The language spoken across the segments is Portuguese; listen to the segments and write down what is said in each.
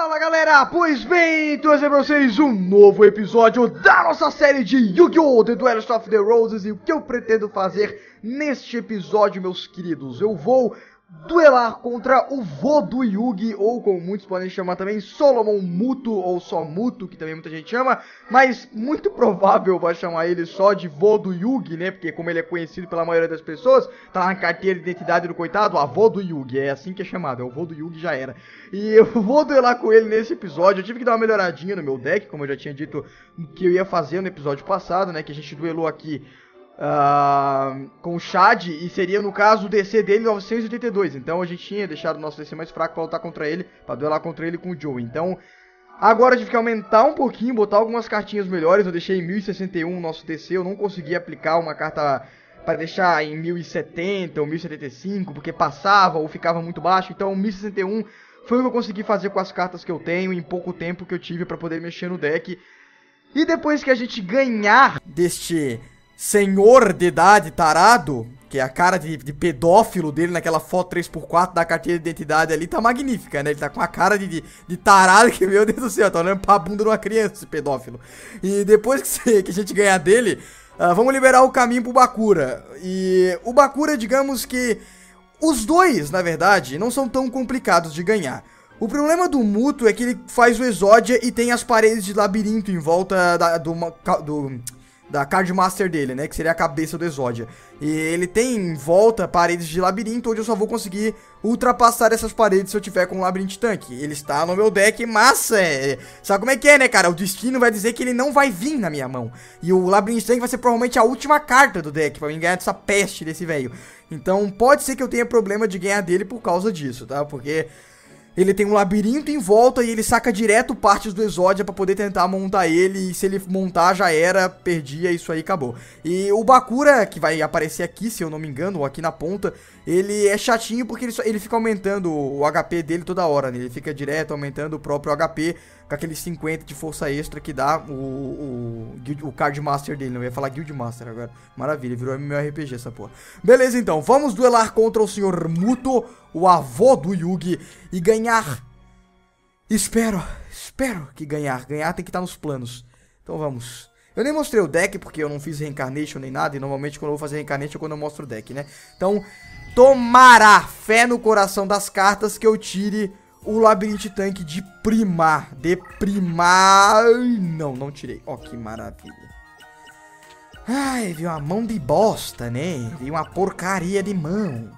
Fala galera, pois bem, trazer pra vocês um novo episódio da nossa série de Yu-Gi-Oh! The Duelist of the Roses e o que eu pretendo fazer neste episódio, meus queridos? Eu vou duelar contra o vô do Yugi, ou como muitos podem chamar também, Solomon Muto, ou só Muto, que também muita gente chama, mas muito provável vai chamar ele só de vô do Yugi, né, porque como ele é conhecido pela maioria das pessoas, tá na carteira de identidade do coitado, avô do Yugi, é assim que é chamado, é o vô do Yugi já era. E eu vou duelar com ele nesse episódio, eu tive que dar uma melhoradinha no meu deck, como eu já tinha dito que eu ia fazer no episódio passado, né, que a gente duelou aqui Uh, com o Chad e seria no caso o DC dele 982. Então a gente tinha deixado o nosso DC mais fraco para lutar contra ele, para duelar contra ele com o Joe. Então agora tive que aumentar um pouquinho, botar algumas cartinhas melhores. Eu deixei em 1061 o nosso DC, eu não consegui aplicar uma carta para deixar em 1070 ou 1075, porque passava ou ficava muito baixo. Então 1061 foi o que eu consegui fazer com as cartas que eu tenho em pouco tempo que eu tive para poder mexer no deck. E depois que a gente ganhar deste senhor de idade tarado, que é a cara de, de, pedófilo dele naquela foto 3x4 da carteira de identidade ali, tá magnífica, né? Ele tá com a cara de, de, de tarado que, meu Deus do céu, tá olhando pra bunda de uma criança, esse pedófilo. E depois que, que a gente ganhar dele, uh, vamos liberar o caminho pro Bakura. E o Bakura, digamos que os dois, na verdade, não são tão complicados de ganhar. O problema do Muto é que ele faz o Exódia e tem as paredes de labirinto em volta da, do, do da Card Master dele, né? Que seria a cabeça do Exódia. E ele tem em volta paredes de labirinto, onde eu só vou conseguir ultrapassar essas paredes se eu tiver com um labirinto tanque. Ele está no meu deck, mas é... Sabe como é que é, né, cara? O destino vai dizer que ele não vai vir na minha mão. E o labirinto tanque vai ser provavelmente a última carta do deck, pra mim ganhar dessa peste desse velho. Então pode ser que eu tenha problema de ganhar dele por causa disso, tá? Porque ele tem um labirinto em volta e ele saca direto partes do Exódia para poder tentar montar ele. E se ele montar, já era, perdia, isso aí acabou. E o Bakura, que vai aparecer aqui, se eu não me engano, ou aqui na ponta, ele é chatinho porque ele, só, ele fica aumentando o HP dele toda hora, né? Ele fica direto aumentando o próprio HP com aqueles 50 de força extra que dá o, o, o Card Master dele. Não né? ia falar Guild Master agora. Maravilha, virou MMORPG essa porra. Beleza, então. Vamos duelar contra o Sr. Muto, o avô do Yugi, e ganhar. Espero, espero que ganhar. Ganhar tem que estar nos planos. Então vamos. Eu nem mostrei o deck porque eu não fiz Reincarnation nem nada. E normalmente quando eu vou fazer Reincarnation é quando eu mostro o deck, né? Então, tomara fé no coração das cartas que eu tire o Labirinto Tanque de primar. De primar. Não, não tirei. Ó, oh, que maravilha. Ai, viu uma mão de bosta, né? Viu uma porcaria de mão.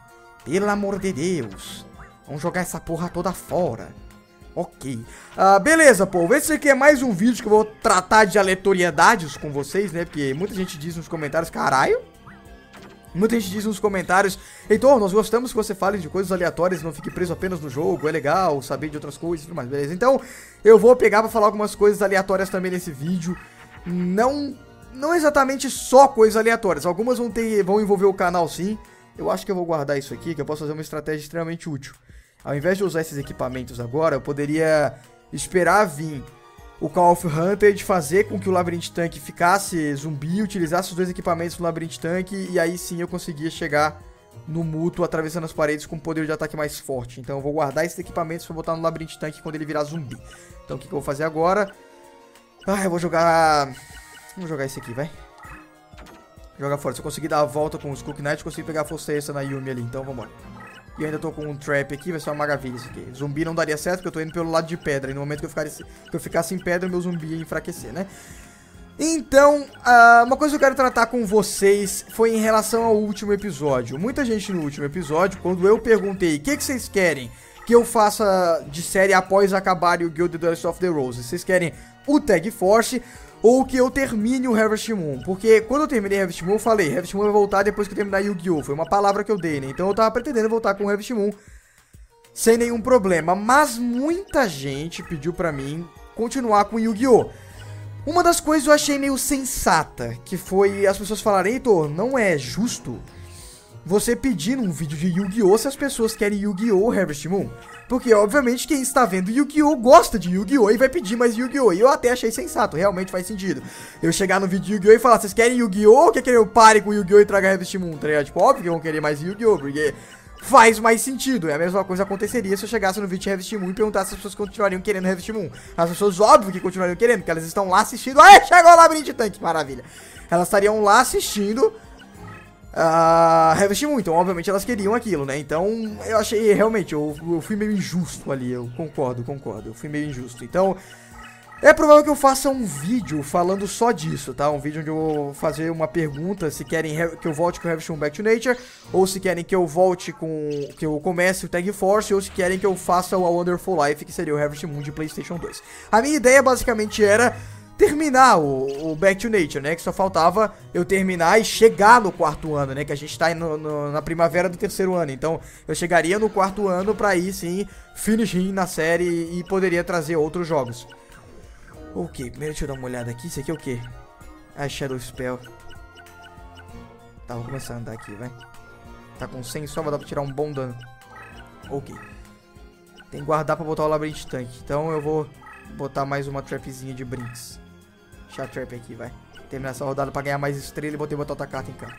Pelo amor de Deus. Vamos jogar essa porra toda fora. Ok. Uh, beleza, povo. Esse aqui é mais um vídeo que eu vou tratar de aleatoriedades com vocês, né? Porque muita gente diz nos comentários, caralho, Muita gente diz nos comentários, Heitor, nós gostamos que você fale de coisas aleatórias não fique preso apenas no jogo, é legal saber de outras coisas e tudo mais, beleza? Então, eu vou pegar pra falar algumas coisas aleatórias também nesse vídeo. Não, não exatamente só coisas aleatórias, algumas vão, ter, vão envolver o canal sim. Eu acho que eu vou guardar isso aqui, que eu posso fazer uma estratégia extremamente útil. Ao invés de usar esses equipamentos agora, eu poderia esperar vir o Call of Hunter de fazer com que o Labyrinth Tank ficasse zumbi, utilizasse os dois equipamentos no Labyrinth Tank e aí sim eu conseguia chegar no mútuo atravessando as paredes com poder de ataque mais forte. Então eu vou guardar esses equipamentos para botar no Labyrinth Tank quando ele virar zumbi. Então o que, que eu vou fazer agora? Ah, eu vou jogar... Vamos jogar esse aqui, vai. Jogar fora. Se eu conseguir dar a volta com o Skook Knight, eu consigo pegar a força extra na Yumi ali. Então vamos embora. E eu ainda tô com um trap aqui, vai ser uma maravilha isso aqui. Zumbi não daria certo, porque eu tô indo pelo lado de pedra. E no momento que eu, ficasse, que eu ficasse em pedra, meu zumbi ia enfraquecer, né? Então, uh, uma coisa que eu quero tratar com vocês foi em relação ao último episódio. Muita gente no último episódio, quando eu perguntei o que, que vocês querem que eu faça de série após acabar o Guild of the Roses, vocês querem o Tag Force ou que eu termine o Harvest Moon. Porque quando eu terminei Harvest Moon, eu falei, Harvest Moon vai voltar depois que eu terminar Yu-Gi-Oh! Foi uma palavra que eu dei, né? Então eu tava pretendendo voltar com Harvest Moon sem nenhum problema. Mas muita gente pediu pra mim continuar com Yu-Gi-Oh! Uma das coisas eu achei meio sensata, que foi as pessoas falarem, Heitor, não é justo você pedir um vídeo de Yu-Gi-Oh! se as pessoas querem Yu-Gi-Oh! Harvest Moon. Porque, obviamente, quem está vendo Yu-Gi-Oh! gosta de Yu-Gi-Oh! e vai pedir mais Yu-Gi-Oh! E eu até achei sensato, realmente faz sentido. Eu chegar no vídeo de Yu-Gi-Oh! e falar, vocês querem Yu-Gi-Oh! quer que eu pare com Yu-Gi-Oh! e traga Harvest Moon, tá ligado? Tipo, óbvio que vão querer mais Yu-Gi-Oh! Porque faz mais sentido. E a mesma coisa aconteceria se eu chegasse no vídeo de Harvest Moon e perguntasse se as pessoas continuariam querendo Harvest Moon. As pessoas, óbvio que continuariam querendo, porque elas estão lá assistindo. Aê, chegou o Labirinto Tanque, maravilha. Elas estariam lá assistindo uh, Harvest Moon, então obviamente elas queriam aquilo, né? Então eu achei, realmente, eu, eu fui meio injusto ali, eu concordo, concordo, eu fui meio injusto. Então é provável que eu faça um vídeo falando só disso, tá? Um vídeo onde eu vou fazer uma pergunta se querem que eu volte com Harvest Back to Nature, ou se querem que eu volte com... que eu comece o Tag Force, ou se querem que eu faça o A Wonderful Life, que seria o Harvest Moon de Playstation 2. A minha ideia basicamente era terminar o, o, Back to Nature, né? Que só faltava eu terminar e chegar no quarto ano, né? Que a gente tá no, no, na primavera do terceiro ano. Então eu chegaria no quarto ano pra ir sim finishing na série e poderia trazer outros jogos. Ok, primeiro deixa eu dar uma olhada aqui. Isso aqui é o que? Ah, Shadow Spell. Tá, vou começar a andar aqui, vai. Tá com 100 só, vai dar pra tirar um bom dano. Ok. Tem que guardar pra botar o Labyrinth Tank. Então eu vou botar mais uma trapzinha de Brinks. A trap aqui, vai. Terminar essa rodada pra ganhar mais estrela e botei botar outra carta em campo.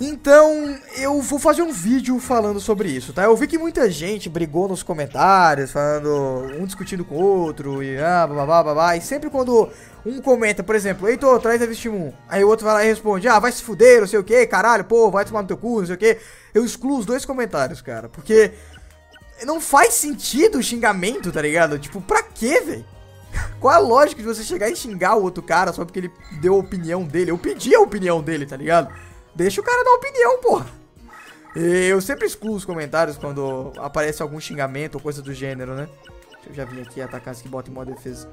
Então, eu vou fazer um vídeo falando sobre isso, tá? Eu vi que muita gente brigou nos comentários, falando, um discutindo com o outro, e ah, babá, babá, e sempre quando um comenta, por exemplo, Heitor, traz a Vestimum, aí o outro vai lá e responde, ah, vai se fuder, não sei o que, caralho, pô, vai tomar no teu cu, não sei o que, eu excluo os dois comentários, cara, porque não faz sentido o xingamento, tá ligado? Tipo, pra quê, velho? Qual a lógica de você chegar e xingar o outro cara só porque ele deu a opinião dele? Eu pedi a opinião dele, tá ligado? Deixa o cara dar opinião, porra. Eu sempre excluo os comentários quando aparece algum xingamento ou coisa do gênero, né? Eu já vim aqui atacar esse que bota em modo defesa.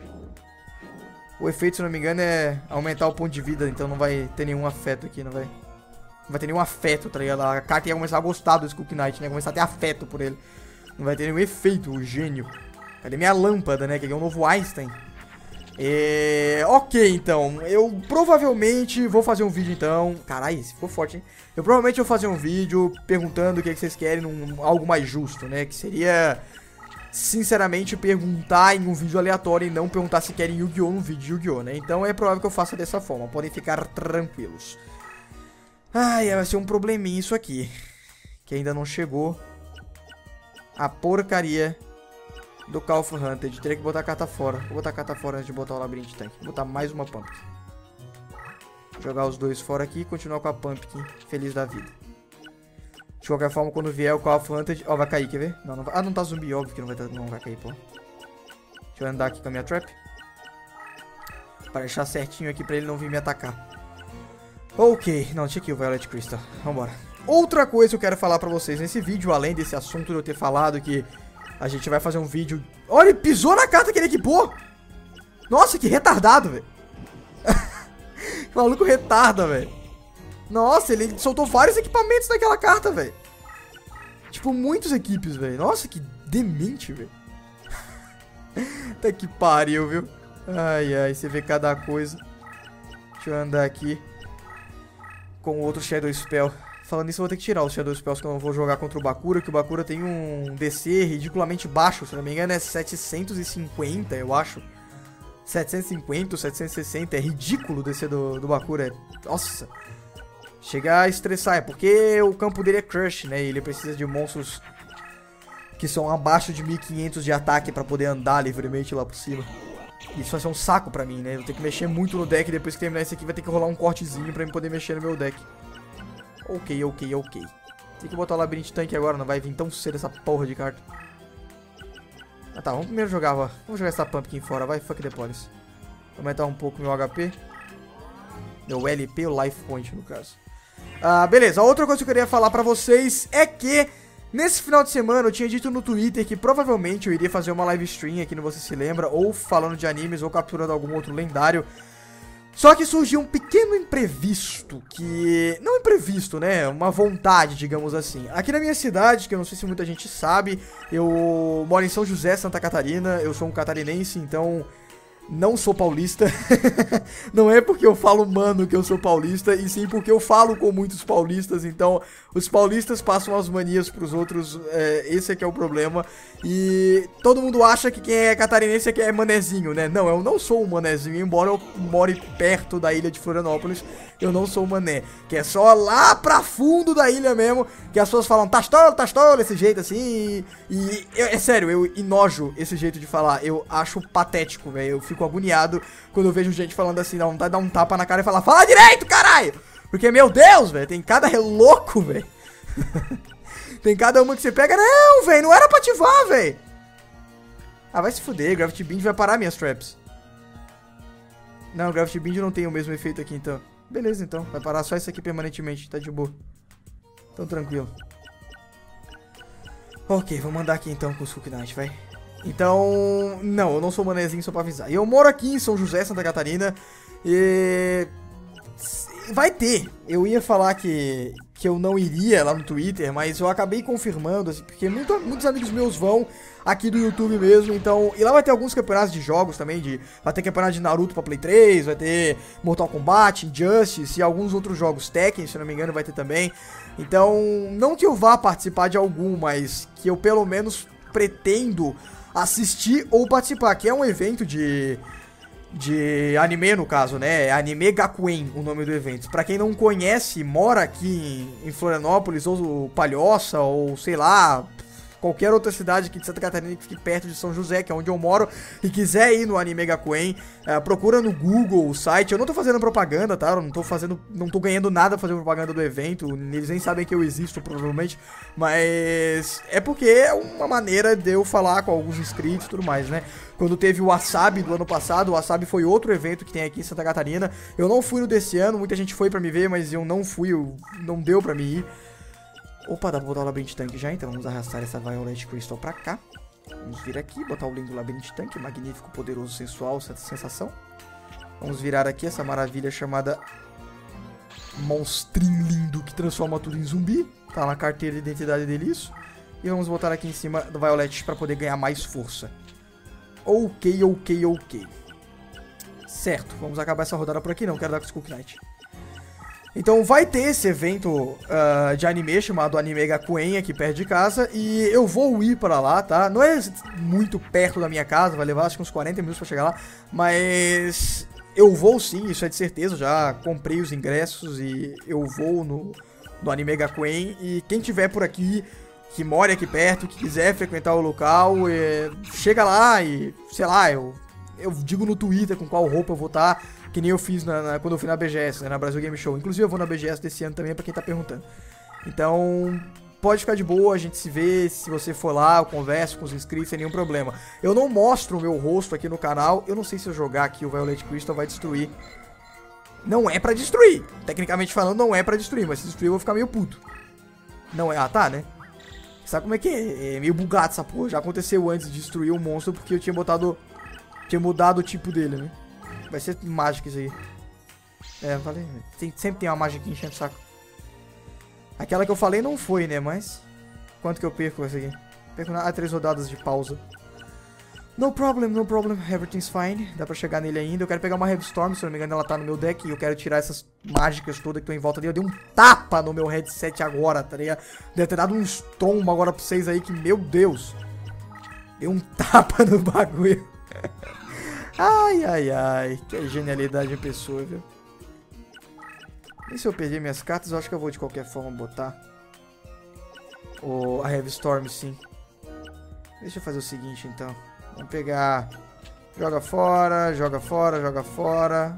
O efeito, se não me engano, é aumentar o ponto de vida, então não vai ter nenhum afeto aqui, não vai... Não vai ter nenhum afeto, tá ligado? A carta ia começar a gostar do Skull Knight, né? Começar a ter afeto por ele. Não vai ter nenhum efeito, o gênio. Cadê minha lâmpada, né? Que é um novo Einstein. É... Ok, então. Eu provavelmente vou fazer um vídeo, então... Caralho, se ficou forte, hein? Eu provavelmente vou fazer um vídeo perguntando o que, é que vocês querem, num, algo mais justo, né? Que seria, sinceramente, perguntar em um vídeo aleatório e não perguntar se querem Yu-Gi-Oh! num vídeo de Yu-Gi-Oh! né? Então é provável que eu faça dessa forma. Podem ficar tranquilos. Ai, vai ser um probleminha isso aqui. Que ainda não chegou. A porcaria do Call of Hunted. Teria que botar a carta fora. Vou botar a carta fora antes de botar o Labyrinth Tank. Vou botar mais uma Pumpkin. Jogar os dois fora aqui e continuar com a Pumpkin feliz da vida. De qualquer forma, quando vier o Call of Hunted... Ó, oh, vai cair, quer ver? Não, não vai... Ah, não tá zumbi, óbvio que não vai, tá... não vai cair, pô. Deixa eu andar aqui com a minha trap. Pra deixar certinho aqui pra ele não vir me atacar. Ok, não, tinha aqui o Violet Crystal. Vambora. Outra coisa que eu quero falar pra vocês nesse vídeo, além desse assunto de eu ter falado que a gente vai fazer um vídeo... Olha, ele pisou na carta que ele equipou! Nossa, que retardado, velho. maluco retarda, velho. Nossa, ele soltou vários equipamentos naquela carta, velho. Tipo, muitos equipes, velho. Nossa, que demente, velho. Até que pariu, viu? Ai, ai, você vê cada coisa. Deixa eu andar aqui. Com outro Shadow Spell. Falando nisso, eu vou ter que tirar os Shadow Spells que eu não vou jogar contra o Bakura, que o Bakura tem um DC ridiculamente baixo, se não me engano é 750, eu acho. 750, 760, é ridículo o DC do, do Bakura, é... nossa. Chega a estressar, é porque o campo dele é Crush, né, e ele precisa de monstros que são abaixo de 1500 de ataque pra poder andar livremente lá por cima. Isso vai ser um saco pra mim, né, eu vou ter que mexer muito no deck, depois que terminar esse aqui vai ter que rolar um cortezinho pra eu poder mexer no meu deck. Ok, ok, ok. Tem que botar o Labyrinth Tank agora, não vai vir tão cedo essa porra de carta. Ah tá, vamos primeiro jogar, ó. Vamos jogar essa Pumpkin fora, vai, fuck the police. Aumentar um pouco meu HP. Meu LP, o Life Point, no caso. Ah, beleza, outra coisa que eu queria falar pra vocês é que... Nesse final de semana eu tinha dito no Twitter que provavelmente eu iria fazer uma live stream aqui no Você Se Lembra, ou falando de animes, ou capturando algum outro lendário. Só que surgiu um pequeno imprevisto que... Não imprevisto, né? Uma vontade, digamos assim. Aqui na minha cidade, que eu não sei se muita gente sabe, eu moro em São José, Santa Catarina. Eu sou um catarinense, então... não sou paulista. não é porque eu falo mano que eu sou paulista, e sim porque eu falo com muitos paulistas. Então, os paulistas passam as manias pros outros. É, esse é que é o problema. E todo mundo acha que quem é catarinense é que é manezinho, né? Não, eu não sou um manezinho, embora eu more perto da ilha de Florianópolis. Eu não sou mané. Que é só lá pra fundo da ilha mesmo. Que as pessoas falam, tastolo, tastolo, esse jeito assim. E, e eu, é sério, eu enojo esse jeito de falar. Eu acho patético, velho. Eu fico agoniado quando eu vejo gente falando assim, dá vontade de dar um tapa na cara e falar, fala direito, caralho! Porque, meu Deus, velho, tem cada louco, velho. tem cada uma que você pega, não, velho, não era pra ativar, velho. Ah, vai se fuder, Gravity Bind vai parar minhas traps. Não, Gravity Bind não tem o mesmo efeito aqui, então. Beleza, então. Vai parar só isso aqui permanentemente. Tá de boa. Então, tranquilo. Ok, vou mandar aqui então com o Silk Knight, vai. Então, não, eu não sou manezinho só pra avisar. Eu moro aqui em São José, Santa Catarina. E... Vai ter. Eu ia falar que, que eu não iria lá no Twitter, mas eu acabei confirmando, assim, porque muito, muitos amigos meus vão aqui do YouTube mesmo, então... E lá vai ter alguns campeonatos de jogos também, de, vai ter campeonato de Naruto pra Play 3, vai ter Mortal Kombat, Injustice e alguns outros jogos, Tekken, se não me engano, vai ter também. Então, não que eu vá participar de algum, mas que eu pelo menos pretendo assistir ou participar, que é um evento de de anime no caso, né? Anime Gakuen, o nome do evento. Para quem não conhece, mora aqui em Florianópolis ou Palhoça ou sei lá, qualquer outra cidade aqui de Santa Catarina que fique perto de São José, que é onde eu moro, e quiser ir no Anime Gakuen, é, procura no Google o site. Eu não tô fazendo propaganda, tá? Eu não tô fazendo, não tô ganhando nada fazendo propaganda do evento. Eles nem sabem que eu existo, provavelmente. Mas é porque é uma maneira de eu falar com alguns inscritos e tudo mais, né? Quando teve o Wasabi do ano passado, o Wasabi foi outro evento que tem aqui em Santa Catarina. Eu não fui no desse ano, muita gente foi para me ver, mas eu não fui, eu, não deu para me ir. Opa, dá pra botar o Labyrinth Tank já, então vamos arrastar essa Violet Crystal pra cá. Vamos vir aqui, botar o link do Labyrinth Tank, magnífico, poderoso, sensual, sensação. Vamos virar aqui essa maravilha chamada Monstrinho Lindo, que transforma tudo em zumbi. Tá na carteira de identidade dele isso. E vamos botar aqui em cima do Violet para poder ganhar mais força. Ok, ok, ok. Certo, vamos acabar essa rodada por aqui não, quero dar com o Skull Knight. Então vai ter esse evento uh, de anime chamado Anime Gakuen aqui perto de casa e eu vou ir para lá, tá? Não é muito perto da minha casa, vai levar acho que uns 40 minutos para chegar lá, mas eu vou sim, isso é de certeza, já comprei os ingressos e eu vou no, no Anime Gakuen e quem tiver por aqui que mora aqui perto, que quiser frequentar o local, é, chega lá e, sei lá, eu, eu digo no Twitter com qual roupa eu vou estar, tá, que nem eu fiz na, na, quando eu fui na BGS, né, na Brasil Game Show. Inclusive eu vou na BGS desse ano também, pra quem tá perguntando. Então, pode ficar de boa, a gente se vê, se você for lá, eu converso com os inscritos sem nenhum problema. Eu não mostro o meu rosto aqui no canal, eu não sei se eu jogar aqui o Violet Crystal vai destruir. Não é pra destruir, tecnicamente falando não é pra destruir, mas se destruir eu vou ficar meio puto. Não é, ah tá, né? Sabe como é que é? É meio bugado essa porra, já aconteceu antes de destruir o monstro porque eu tinha botado... Tinha mudado o tipo dele, né? Vai ser mágica isso aí. É, falei. Tem, sempre tem uma mágica enchendo o saco. Aquela que eu falei não foi, né? Mas. Quanto que eu perco essa aqui? Perco na, ah, três rodadas de pausa. No problem, no problem, everything's fine. Dá pra chegar nele ainda. Eu quero pegar uma Storm, se não me engano ela tá no meu deck. E eu quero tirar essas mágicas todas que estão em volta dele. Eu dei um tapa no meu headset agora, tá ligado? Deve ter dado um estombo agora pra vocês aí que, meu Deus. Dei um tapa no bagulho. Ai, ai, ai. Que genialidade em pessoa, viu? E se eu perder minhas cartas, eu acho que eu vou de qualquer forma botar. O, a Heavy Storm, sim. Deixa eu fazer o seguinte, então. Vamos pegar... Joga fora, joga fora, joga fora.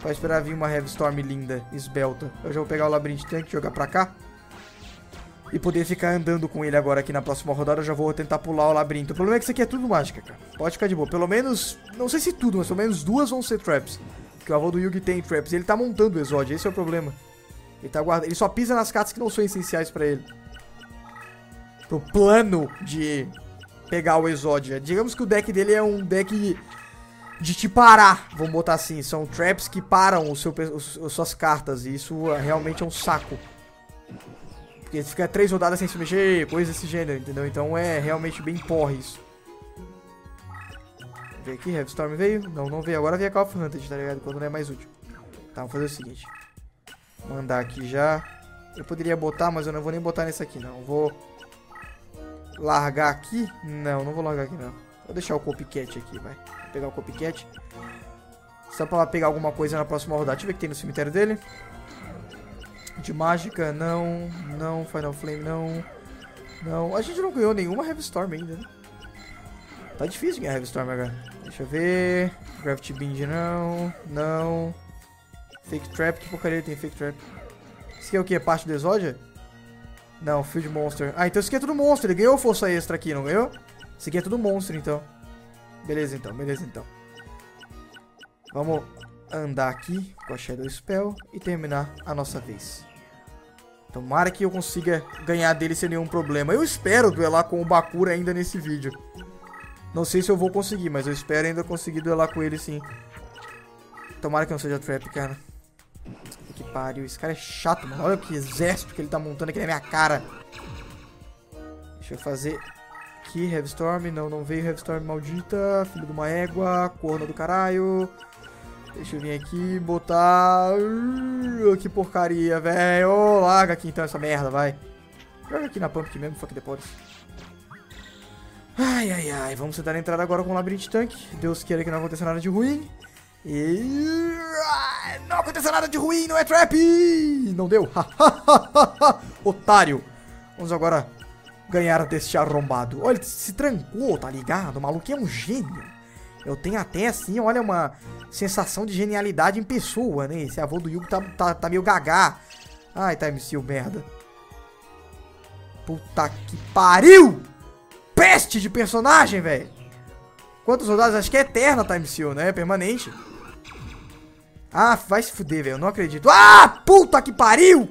Pra esperar vir uma Heavy Storm linda, esbelta. Eu já vou pegar o Labyrinth Tank e jogar pra cá e poder ficar andando com ele agora aqui na próxima rodada. Eu já vou tentar pular o labirinto. O problema é que isso aqui é tudo mágica, cara. Pode ficar de boa. Pelo menos, não sei se tudo, mas pelo menos duas vão ser traps. Porque o avô do Yugi tem traps. Ele tá montando o Exódio, esse é o problema. Ele, tá guardando, ele só pisa nas cartas que não são essenciais pra ele. Pro plano de pegar o Exódio. Digamos que o deck dele é um deck de te parar, vamos botar assim. São traps que param o seu, os, as suas cartas. E isso realmente é um saco. Porque fica três rodadas sem se mexer, coisa desse gênero, entendeu? Então é realmente bem porra isso. ver aqui, Heavy Storm veio. Não, não veio. Agora veio a Call of Hunted, tá ligado? Quando não é mais útil. Tá, vamos fazer o seguinte. Mandar aqui já. Eu poderia botar, mas eu não vou nem botar nesse aqui, não. Vou largar aqui. Não, não vou largar aqui, não. Vou deixar o copycat aqui, vai. Vou pegar o copycat. Só pra pegar alguma coisa na próxima rodada. Deixa eu ver o que tem no cemitério dele. De mágica, não. Não. Final Flame, não. Não. A gente não ganhou nenhuma Heavy Storm ainda, né? Tá difícil ganhar Heavy Storm agora. Deixa eu ver. Gravity Bind, não. Não. Fake Trap, que porcaria tem Fake Trap? Isso aqui é o que? É parte do Exódia? Não, Field Monster. Ah, então isso aqui é tudo monstro. Ele ganhou força extra aqui, não ganhou? Isso aqui é tudo monstro, então. Beleza, então. Beleza, então. Vamos andar aqui com a Shadow Spell e terminar a nossa vez. Tomara que eu consiga ganhar dele sem nenhum problema. Eu espero duelar com o Bakura ainda nesse vídeo. Não sei se eu vou conseguir, mas eu espero ainda conseguir duelar com ele sim. Tomara que não seja trap, cara. Que pariu. Esse cara é chato, mano. Olha que exército que ele tá montando aqui na minha cara. Deixa eu fazer aqui. Heavy Storm. Não, não veio Heavy Storm maldita. Filho de uma égua. Corno do caralho. Deixa eu vir aqui botar... Uh, que porcaria, velho. Oh, larga aqui então essa merda, vai. Joga aqui na pump mesmo, fuck depois. Ai, ai, ai. Vamos tentar entrar agora com o Labyrinth Tank. Deus queira que não aconteça nada de ruim. E... Não aconteceu nada de ruim, não é trap! Não deu. Otário. Vamos agora ganhar deste arrombado. Olha, ele se trancou, tá ligado? O maluco é um gênio. Eu tenho até, assim, olha, uma sensação de genialidade em pessoa, né? Esse avô do Yugo tá, tá, tá meio gagá. Ai, Time Seal, merda. Puta que pariu! Peste de personagem, velho! Quantos soldados? Acho que é eterna Time Seal, né? Permanente. Ah, vai se fuder, velho. Não acredito. Ah, puta que pariu!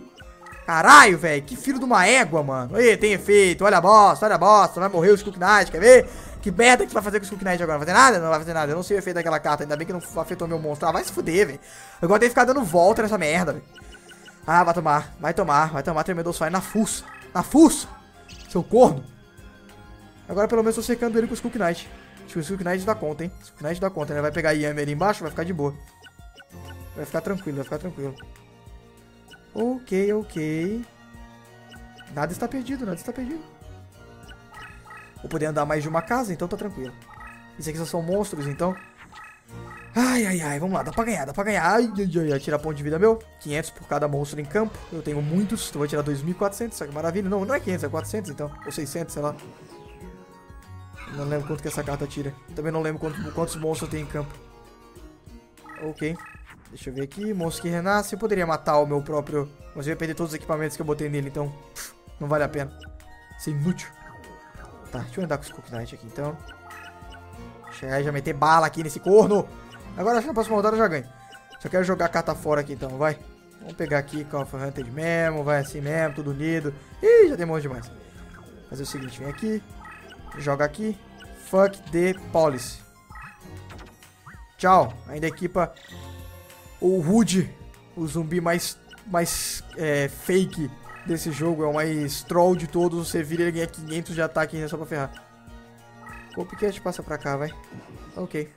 Caralho, velho. Que filho de uma égua, mano. Aí, tem efeito. Olha a bosta, olha a bosta. Vai morrer o Skook Knight, quer ver? Que merda que tu vai fazer com o Skook Knight agora? Vai fazer nada? Não vai fazer nada. Eu não sei o efeito daquela carta. Ainda bem que não afetou meu monstro. Ah, vai se fuder, velho. Agora tem que ficar dando volta nessa merda, velho. Ah, vai tomar. Vai tomar. Vai tomar Tremendous Fire na fuça. Na fuça. Seu corno. Agora pelo menos tô secando ele com o Skook Knight. Acho que o Skook Knight dá conta, hein? O Skook Knight dá conta, né? Vai pegar Yami ali embaixo, vai ficar de boa. Vai ficar tranquilo, vai ficar tranquilo. Ok, ok. Nada está perdido, nada está perdido. Vou poder andar mais de uma casa, então tá tranquilo. Isso aqui só são monstros, então. Ai, ai, ai, vamos lá, dá pra ganhar, dá pra ganhar. Ai, ai, ai, tirar ponto de vida meu. 500 por cada monstro em campo. Eu tenho muitos, então vou tirar 2.400, só que maravilha. Não, não é 500, é 400 então. Ou 600, sei lá. Não lembro quanto que essa carta tira. Também não lembro quanto, quantos monstros tem em campo. Ok. Deixa eu ver aqui. Monstro que renasce. Eu poderia matar o meu próprio... Mas eu ia perder todos os equipamentos que eu botei nele, então... Não vale a pena. Isso é inútil. Tá, deixa eu andar com o Skook Knight aqui, então. Deixa eu já meter bala aqui nesse corno. Agora, acho que na próxima rodada eu já ganho. Só quero jogar a carta fora aqui, então, vai. Vamos pegar aqui Call of Hunted mesmo, vai assim mesmo, tudo unido. Ih, já monstro demais. Fazer o seguinte, vem aqui. Joga aqui. Fuck the policy. Tchau. Ainda equipa o Wood, o zumbi mais, mais é, fake desse jogo. É o mais troll de todos. Você vira ele ganha 500 de ataque ainda só pra ferrar. Copycat passa pra cá, vai. Ok.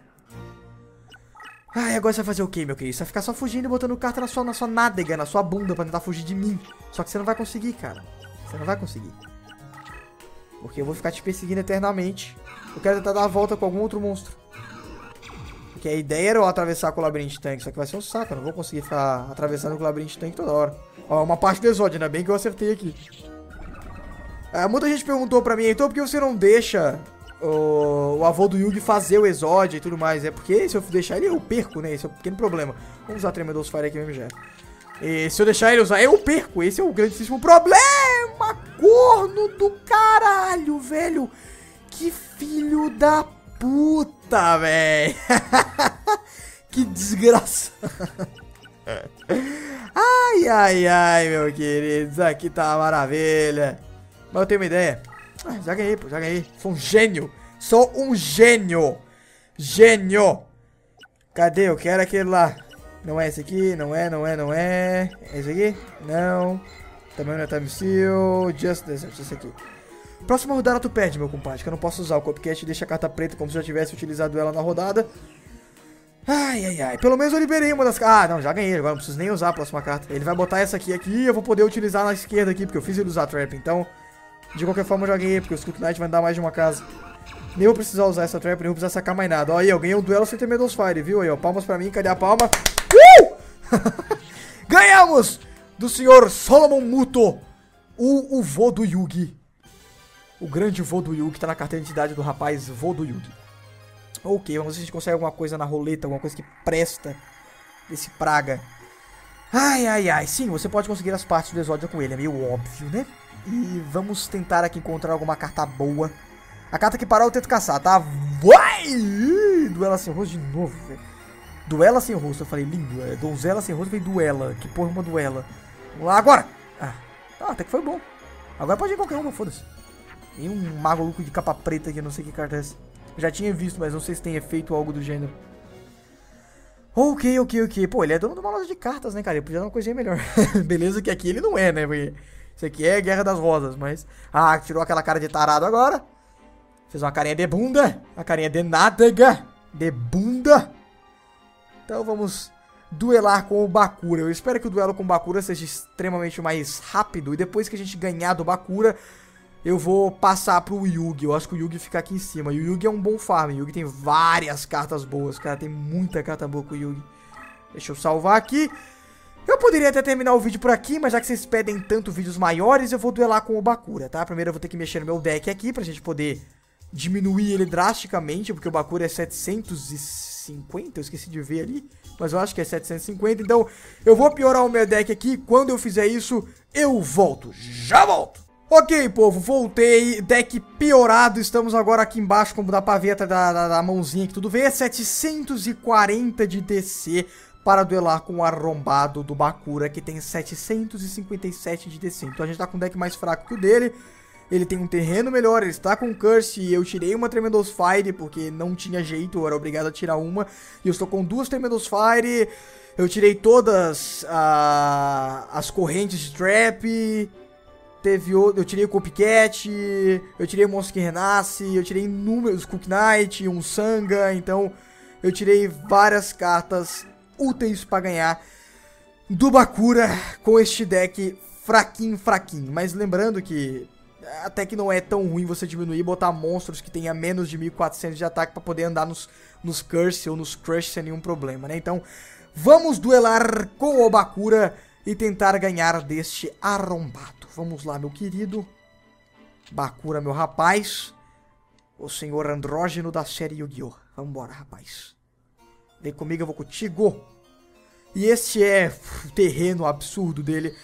Ai, agora você vai fazer o quê, meu querido? Você vai ficar só fugindo e botando carta na sua, na sua nádega, na sua bunda pra tentar fugir de mim. Só que você não vai conseguir, cara. Você não vai conseguir. Porque eu vou ficar te perseguindo eternamente. Eu quero tentar dar a volta com algum outro monstro. Porque a ideia era eu atravessar com o Labyrinth Tank, só que vai ser um saco. Eu não vou conseguir ficar atravessando com o Labyrinth Tank toda hora. Ó, uma parte do exódio, ainda bem que eu acertei aqui. É, muita gente perguntou pra mim, então por que você não deixa o, o avô do Yugi fazer o exódio e tudo mais? É porque se eu deixar ele, eu perco, né? Esse é um pequeno problema. Vamos usar Tremendous Fire aqui mesmo já. E se eu deixar ele usar, eu perco. Esse é o grandíssimo problema. Corno do caralho, velho. Que filho da puta, velho. que desgraça. ai, ai, ai, meu querido. Isso aqui tá uma maravilha. Mas eu tenho uma ideia. Ah, já ganhei, pô, já ganhei. Sou um gênio. Sou um gênio. Gênio. Cadê? Eu quero aquele lá. Não é esse aqui, não é, não é, não é. É esse aqui? Não. Também não é Time Seal. Just Desert, esse aqui. Próxima rodada tu perde, meu compadre, que eu não posso usar. O copycat deixa a carta preta como se eu já tivesse utilizado ela na rodada. Ai, ai, ai. Pelo menos eu liberei uma das. Ah, não, já ganhei. Agora não preciso nem usar a próxima carta. Ele vai botar essa aqui aqui e eu vou poder utilizar na esquerda aqui, porque eu fiz ele usar Trap. Então, de qualquer forma eu já ganhei, porque o Skunk Knight vai dar mais de uma casa. Nem vou precisar usar essa Trap, nem vou precisar sacar mais nada. Ó, aí, eu ganhei um duelo sem ter Medos Fire, viu? Aí, ó, palmas pra mim. Cadê a palma? Uh! Ganhamos! Do senhor Solomon Muto. O, o vô do Yugi. O grande vô do Yugi, tá na carteira de identidade do rapaz vô do Yugi. Ok, vamos ver se a gente consegue alguma coisa na roleta, alguma coisa que presta desse praga. Ai, ai, ai. Sim, você pode conseguir as partes do Exódio com ele, é meio óbvio, né? E vamos tentar aqui encontrar alguma carta boa. A carta que parar eu tento caçar, tá? Vai! Duela sem rosto de novo, velho. Duela sem rosto, eu falei lindo. É, donzela sem rosto, veio duela. Que porra uma duela. Vamos lá agora! Ah, tá, até que foi bom. Agora pode ir qualquer uma, foda-se. Tem um maluco de capa preta aqui, não sei que carta é essa. Já tinha visto, mas não sei se tem efeito ou algo do gênero. Ok, ok, ok. Pô, ele é dono de uma loja de cartas, né, cara? Ele podia dar uma coisinha melhor. Beleza que aqui ele não é, né? Porque isso aqui é Guerra das Rosas, mas... Ah, tirou aquela cara de tarado agora. Fez uma carinha de bunda. Uma carinha de nádega. De bunda. Então vamos duelar com o Bakura. Eu espero que o duelo com o Bakura seja extremamente mais rápido. E depois que a gente ganhar do Bakura, eu vou passar pro Yugi. Eu acho que o Yugi fica aqui em cima. E o Yugi é um bom farm. O Yugi tem várias cartas boas, cara. Tem muita carta boa com o Yugi. Deixa eu salvar aqui. Eu poderia até terminar o vídeo por aqui, mas já que vocês pedem tanto vídeos maiores, eu vou duelar com o Bakura, tá? Primeiro eu vou ter que mexer no meu deck aqui pra gente poder diminuir ele drasticamente, porque o Bakura é 750, eu esqueci de ver ali, mas eu acho que é 750, então eu vou piorar o meu deck aqui, quando eu fizer isso, eu volto, já volto! Ok, povo, voltei, deck piorado, estamos agora aqui embaixo, como dá pra ver da, da, da mãozinha que tudo vê, 740 de DC para duelar com o arrombado do Bakura, que tem 757 de DC. Então a gente tá com um deck mais fraco que o dele, ele tem um terreno melhor, ele está com Curse, eu tirei uma Tremendous Fire, porque não tinha jeito, eu era obrigado a tirar uma, e eu estou com duas Tremendous Fire, eu tirei todas uh, as correntes de Trap, Teve outro, eu tirei o Copycat, eu tirei o Monster que Renasce, eu tirei inúmeros Cook Knight, um Sanga, então eu tirei várias cartas úteis para ganhar do Bakura com este deck fraquinho, fraquinho. Mas lembrando que até que não é tão ruim você diminuir e botar monstros que tenha menos de 1400 de ataque para poder andar nos, nos Curse ou nos Crush sem nenhum problema, né? Então, vamos duelar com o Bakura e tentar ganhar deste arrombado. Vamos lá, meu querido. Bakura, meu rapaz. O senhor andrógeno da série Yu-Gi-Oh! Vambora, rapaz. Vem comigo, eu vou contigo. E este é o terreno absurdo dele.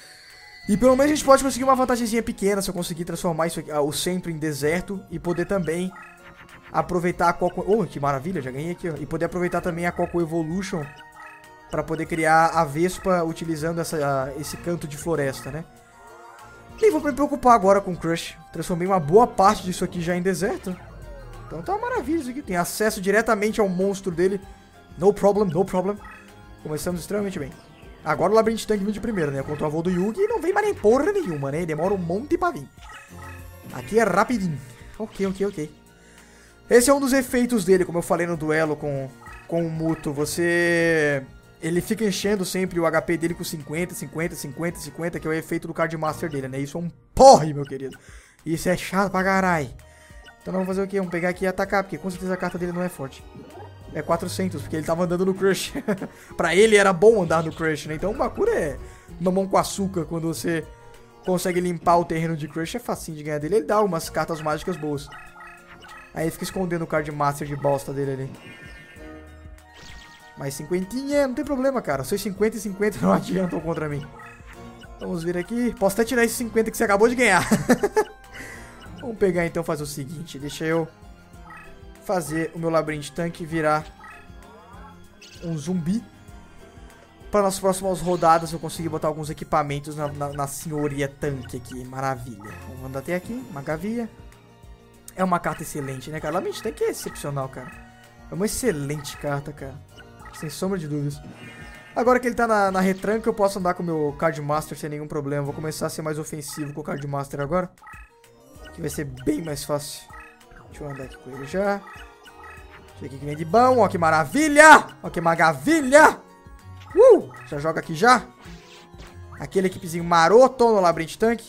E pelo menos a gente pode conseguir uma vantagemzinha pequena se eu conseguir transformar isso aqui, ah, o centro em deserto e poder também aproveitar a Coco... Oh, que maravilha, já ganhei aqui, ó. E poder aproveitar também a Coco Evolution para poder criar a Vespa utilizando essa, esse canto de floresta, né? Nem vou me preocupar agora com o Crush. Transformei uma boa parte disso aqui já em deserto. Então tá uma maravilha isso aqui. Tem acesso diretamente ao monstro dele. No problem, no problem. Começamos extremamente bem. Agora o Labyrinth Tank vem de primeiro, né? Contra o avô do Yugi e não vem mais nem porra nenhuma, né? Demora um monte pra vir. Aqui é rapidinho. Ok, ok, ok. Esse é um dos efeitos dele, como eu falei no duelo com, com o Muto. Você ele fica enchendo sempre o HP dele com 50, 50, 50, 50, que é o efeito do Card Master dele, né? Isso é um porre, meu querido. Isso é chato pra caralho. Então vamos fazer o quê? Vamos pegar aqui e atacar, porque com certeza a carta dele não é forte. É 400, porque ele tava andando no Crush. pra ele era bom andar no Crush, né? Então o Bakura é mamão com açúcar quando você consegue limpar o terreno de Crush. É facinho de ganhar dele. Ele dá umas cartas mágicas boas. Aí ele fica escondendo o Card Master de bosta dele ali. Mais cinquentinha, não tem problema, cara. Seus 50 e 50 não adiantam contra mim. Vamos ver aqui. Posso até tirar esses 50 que você acabou de ganhar. Vamos pegar então fazer o seguinte. Deixa eu fazer o meu labirinto tanque virar um zumbi. Para nas próximas rodadas eu conseguir botar alguns equipamentos na, na, na senhoria tanque aqui. Maravilha. Vamos andar até aqui. Uma gavia. É uma carta excelente, né, cara? Labirinto tanque é excepcional, cara. É uma excelente carta, cara. Sem sombra de dúvidas. Agora que ele tá na, na retranca, eu posso andar com o meu Card Master sem nenhum problema. Vou começar a ser mais ofensivo com o Card Master agora. Que vai ser bem mais fácil. Deixa eu andar aqui com ele já. Deixa aqui que vem de bom. Ó que maravilha! Ó que maravilha! Uh! Já joga aqui já. Aquele equipezinho maroto no Labyrinth Tank.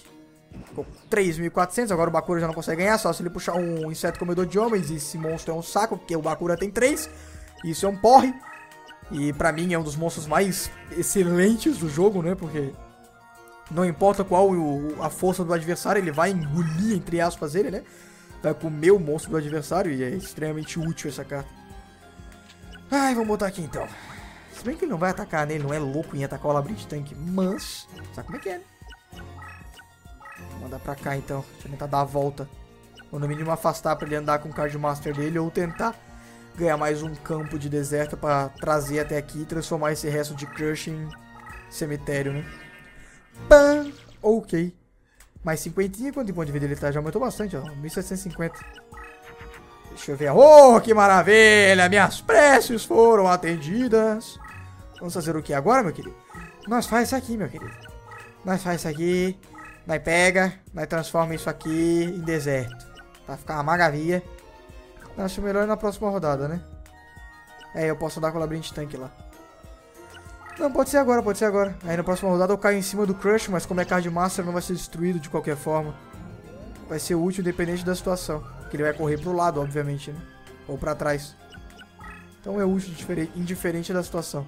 Ficou 3.400. Agora o Bakura já não consegue ganhar. Só se ele puxar um inseto comedor de homens. Esse monstro é um saco, porque o Bakura tem 3. Isso é um porre. E pra mim é um dos monstros mais excelentes do jogo, né? Porque não importa qual o, a força do adversário, ele vai engolir, entre aspas, ele, né? Vai comer o monstro do adversário e é extremamente útil essa carta. Ai, vamos botar aqui então. Se bem que ele não vai atacar, né? Ele não é louco em atacar o Labyrinth Tank, mas... Sabe como é que é, né? Vou mandar pra cá então. Deixa eu tentar dar a volta. Ou no mínimo afastar pra ele andar com o Card Master dele ou tentar ganhar mais um campo de deserto pra trazer até aqui e transformar esse resto de Crush em cemitério, né? Pã! Ok. Mais 50. Quanto de ponto de vida ele tá? Já aumentou bastante, ó. 1750. Deixa eu ver. Oh, que maravilha! Minhas preces foram atendidas. Vamos fazer o que agora, meu querido? Nós faz isso aqui, meu querido. Nós faz isso aqui. Nós pega. Nós transforma isso aqui em deserto. Pra ficar uma maravilha. Acho melhor na próxima rodada, né? É, eu posso andar com o Labyrinth Tank lá. Não, pode ser agora, pode ser agora. Aí na próxima rodada eu caio em cima do Crush, mas como é Card Master não vai ser destruído de qualquer forma. Vai ser útil independente da situação. Que ele vai correr pro lado, obviamente, né? Ou pra trás. Então é útil indiferente da situação.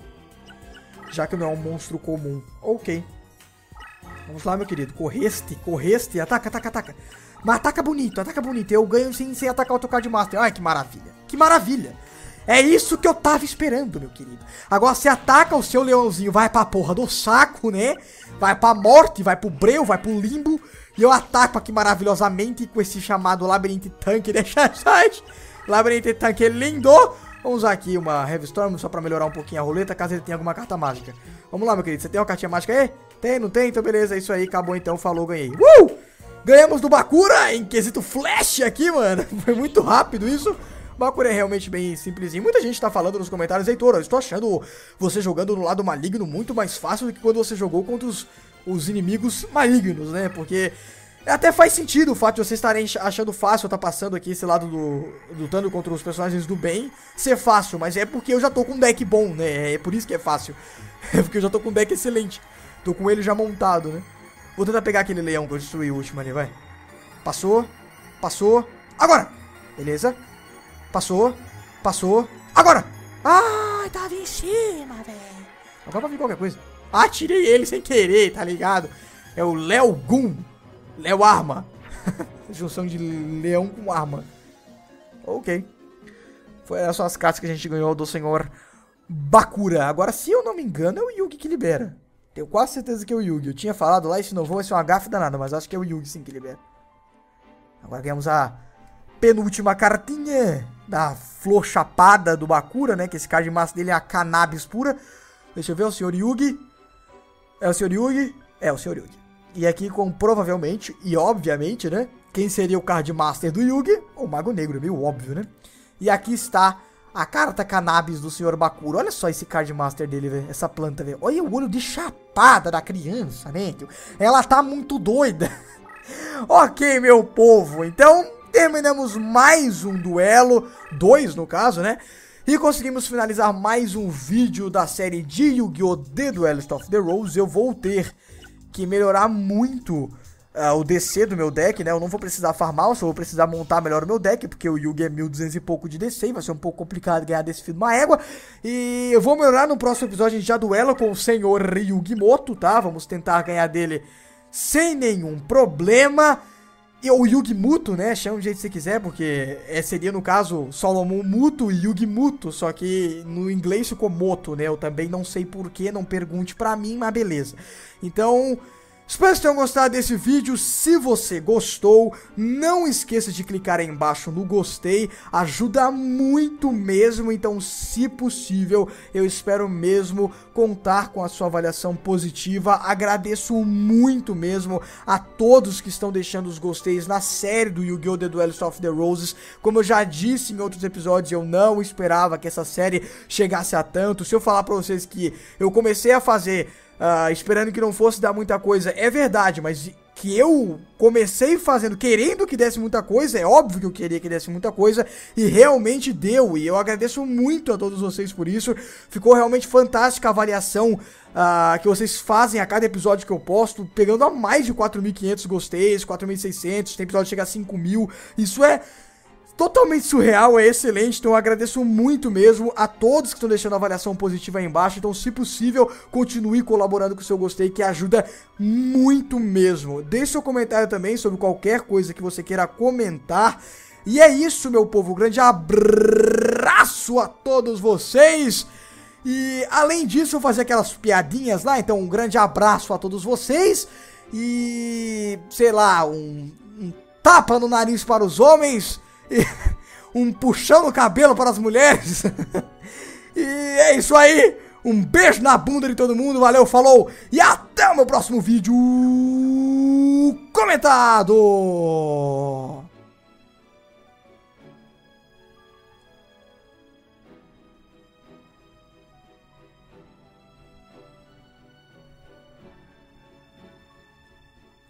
Já que não é um monstro comum. Ok. Vamos lá, meu querido. Correste, correste. Ataca, ataca, ataca. Mas ataca bonito, ataca bonito. Eu ganho sem, sem atacar o Card Master. Ai, que maravilha. Que maravilha. É isso que eu tava esperando, meu querido. Agora você ataca o seu leãozinho, vai pra porra do saco, né? Vai pra morte, vai pro breu, vai pro limbo. E eu ataco aqui maravilhosamente com esse chamado Labyrinth Tank. Deixa atrás. Labyrinth Tank lindo. Vamos usar aqui uma Heavy Storm só pra melhorar um pouquinho a roleta, caso ele tenha alguma carta mágica. Vamos lá, meu querido. Você tem uma cartinha mágica aí? Tem, não tem? Então beleza, é isso aí. Acabou então, falou, ganhei. Uh! Ganhamos do Bakura em quesito flash aqui, mano. Foi muito rápido isso. Bakura é realmente bem simplesinho. Muita gente tá falando nos comentários, Heitor, eu estou achando você jogando no lado maligno muito mais fácil do que quando você jogou contra os, os inimigos malignos, né? Porque até faz sentido o fato de vocês estarem achando fácil estar tá passando aqui esse lado do. lutando contra os personagens do bem ser fácil, mas é porque eu já tô com um deck bom, né? É por isso que é fácil. É porque eu já tô com um deck excelente. Tô com ele já montado, né? Vou tentar pegar aquele leão que eu destruí o último ali, vai. Passou, passou. Agora! Beleza. Passou. Passou. Agora! Ai, tava em cima, velho. Agora vai vir qualquer coisa. Ah, tirei ele sem querer, tá ligado? É o Léo Gun. Léo Arma. Junção de leão com arma. Ok. Foi essas as cartas que a gente ganhou do senhor Bakura. Agora, se eu não me engano, é o Yugi que libera. Tenho quase certeza que é o Yugi. Eu tinha falado lá, esse novo vai ser uma gafe danada, mas acho que é o Yugi sim que libera. Agora ganhamos a penúltima cartinha da flor chapada do Bakura, né? Que esse card massa dele é a cannabis pura. Deixa eu ver, o Sr. Yugi. É o Sr. Yugi? É o Sr. Yugi. E aqui com provavelmente, e obviamente, né? Quem seria o card master do Yugi? O Mago Negro, é meio óbvio, né? E aqui está a carta cannabis do Sr. Bakura. Olha só esse card master dele, velho. Essa planta, velho. Olha o olho de chapada da criança, né? Ela tá muito doida. ok, meu povo. Então, terminamos mais um duelo, dois no caso, né? E conseguimos finalizar mais um vídeo da série de Yu-Gi-Oh! The Duelist of the Rose. Eu vou ter que melhorar muito uh, o DC do meu deck, né? Eu não vou precisar farmar, eu só vou precisar montar melhor o meu deck, porque o Yugi é 1200 e pouco de DC, e vai ser um pouco complicado ganhar desse filho de uma égua. E eu vou melhorar no próximo episódio, a gente já duela com o senhor Ryugi Moto, tá? Vamos tentar ganhar dele sem nenhum problema. E o Yugi Muto, né? Chama do jeito que você quiser, porque é, seria no caso Solomon Muto e Yugi Muto, só que no inglês ficou Moto, né? Eu também não sei porquê, não pergunte pra mim, mas beleza. Então, Espero que tenham gostado desse vídeo. Se você gostou, não esqueça de clicar aí embaixo no gostei. Ajuda muito mesmo. Então, se possível, eu espero mesmo contar com a sua avaliação positiva. Agradeço muito mesmo a todos que estão deixando os gosteis na série do Yu-Gi-Oh! The Duelist of the Roses. Como eu já disse em outros episódios, eu não esperava que essa série chegasse a tanto. Se eu falar pra vocês que eu comecei a fazer uh, esperando que não fosse dar muita coisa. É verdade, mas que eu comecei fazendo querendo que desse muita coisa, é óbvio que eu queria que desse muita coisa, e realmente deu, e eu agradeço muito a todos vocês por isso. Ficou realmente fantástica a avaliação uh, que vocês fazem a cada episódio que eu posto, pegando a mais de 4.500 gosteios, 4.600, tem episódio que chega a 5.000, isso é totalmente surreal, é excelente, então eu agradeço muito mesmo a todos que estão deixando a avaliação positiva aí embaixo, então se possível, continue colaborando com o seu gostei, que ajuda muito mesmo. Deixe seu comentário também sobre qualquer coisa que você queira comentar, e é isso, meu povo, grande abraço a todos vocês, e além disso, eu vou fazer aquelas piadinhas lá, então um grande abraço a todos vocês, e sei lá, um, um tapa no nariz para os homens um puxão no cabelo para as mulheres. e é isso aí. Um beijo na bunda de todo mundo. Valeu, falou. E até o meu próximo vídeo comentado.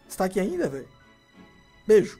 Você tá aqui ainda, velho? Beijo.